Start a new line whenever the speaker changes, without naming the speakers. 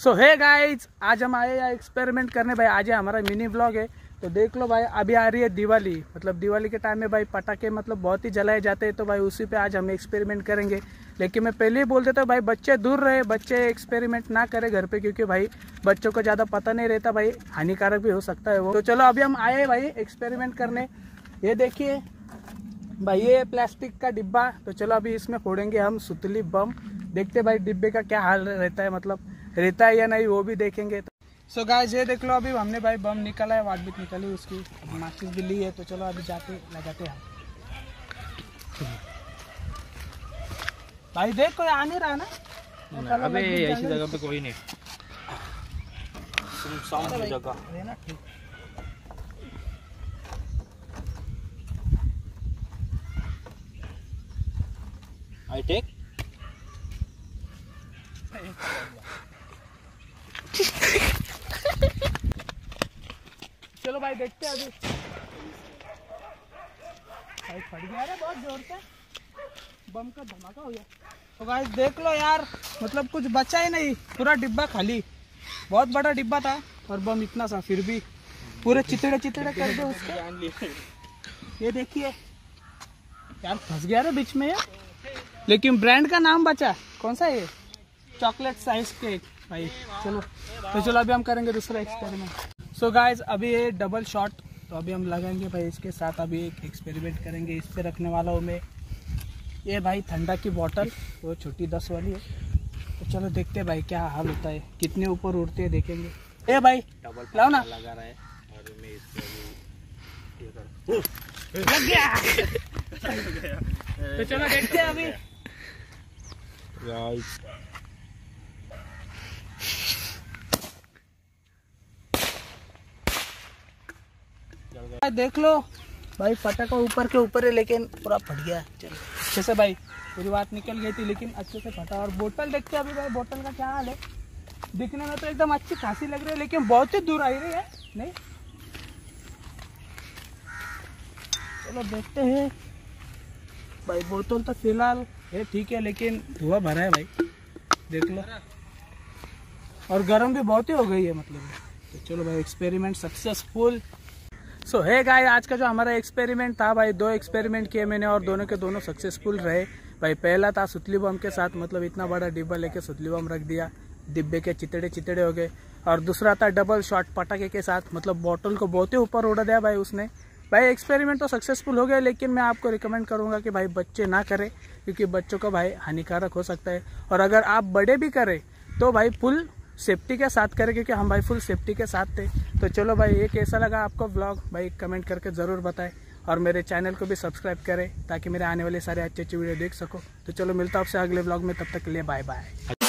सो है गाइज़ आज हम आए यहाँ एक्सपेरिमेंट करने। भाई, आज हमारा मिनी ब्लॉग है। तो देख लो भाई, अभी आ रही है दिवाली। मतलब दिवाली के टाइम में भाई पटाखे मतलब बहुत ही जलाए जाते हैं। तो भाई उसी पे आज हम एक्सपेरिमेंट करेंगे। लेकिन मैं पहले ही बोल देता हूँ, भाई, बच्चे दूर रहे। बच्चे एक्सपेरिमेंट ना करें घर पे, क्योंकि भाई बच्चों को ज़्यादा पता नहीं रहता। भाई, हानिकारक भी हो सकता है वो। तो चलो, अभी हम आए भाई एक्सपेरिमेंट करने। ये देखिए, भाई, ये प्लास्टिक का डिब्बा। तो चलो, अभी इसमें फोड़ेंगे हम सुतली बम। देखते भाई, डिब्बे का क्या हाल रहता है मतलब। रहता है या नहीं वो भी देखेंगे। सो so गाइस ये देख लो अभी हमने भाई बम निकाला है वाट भी निकाली उसकी माचिस भी ली है तो चलो अभी जाके लगाते हैं। भाई देख कोई आ नहीं रहा ना?
अबे ऐसी जगह पे कोई नहीं। सुनसान की जगह।
है ना ठीक।
आई टेक
चलो भाई, देखते हैं अभी। भाई, फट गया रे, बहुत ज़ोर से। बम का धमाका हो गया। तो गाइस देख लो यार मतलब कुछ बचा ही नहीं, पूरा डिब्बा खाली। बहुत बड़ा डिब्बा था, और बम इतना सा, फिर भी पूरे चितड़े चितड़े कर दो उसके। ये देखिए। यार, फंस गया रे बीच में यार लेकिन ब्रांड का नाम बचा। कौन सा ये? चॉकलेट साइज़ केक भाई चलो। तो चलो अभी हम करेंगे दूसरा एक्सपेरिमेंट सो गाइस अभी ये डबल शॉट तो अभी हम लगाएँगे भाई इसके साथ। अभी एक एक्सपेरिमेंट करेंगे इस पे रखने वाला हूँ मैं। ये भाई ठंडा की बोतल वो छोटी दस वाली है। तो चलो देखते हैं भाई क्या हाल होता है। कितने ऊपर उड़ते हैं देखेंगे। ए भाई
डबल
लाओ ना।
लगा रहा है। और मैं
लग गया। तो चलो देखते हैं अभी। भाई देख लो। भाई पटाखा ऊपर के ऊपर है लेकिन पूरा फट गया। चलो। अच्छे से भाई पूरी बात निकल गई थी लेकिन अच्छे से फटा। और बोतल देखते अभी भाई बोतल का क्या हाल है? दिखने में तो एकदम अच्छी खासी लग रही है लेकिन बहुत ही दूर आई रही है नहीं? चलो देखते हैं। भाई बोतल तो फ़िलहाल है ठीक है लेकिन धुआँ भरा है भाई। देख लो। और गर्म भी बहुत ही हो गई है मतलब। तो चलो भाई एक्सपेरिमेंट सक्सेसफुल सो है गाय आज का जो हमारा एक्सपेरिमेंट था भाई, दो एक्सपेरिमेंट किए मैंने और दोनों के दोनों सक्सेसफुल रहे। भाई, पहला था सुतली बम के साथ मतलब इतना बड़ा डिब्बा लेके सुतली बम रख दिया, डिब्बे के चितड़े चितड़े हो गए। और दूसरा था डबल शॉट पटाखे के साथ मतलब बॉटल को बहुत ही ऊपर उड़ा दिया भाई उसने। भाई एक्सपेरिमेंट तो सक्सेसफुल हो गया, लेकिन मैं आपको रिकमेंड करूँगा कि भाई बच्चे ना करें, क्योंकि बच्चों का भाई हानिकारक हो सकता है। और अगर आप बड़े भी करें तो भाई फुल सेफ्टी के साथ करें, क्योंकि हम भाई फुल सेफ्टी के साथ थे। तो चलो भाई, ये कैसा लगा आपको ब्लॉग भाई कमेंट करके ज़रूर बताएँ। और मेरे चैनल को भी सब्सक्राइब करें, ताकि मेरे आने वाले सारे अच्छे अच्छे वीडियो देख सको। तो चलो मिलता हूँ आपसे अगले ब्लॉग में, तब तक के लिए बाय बाय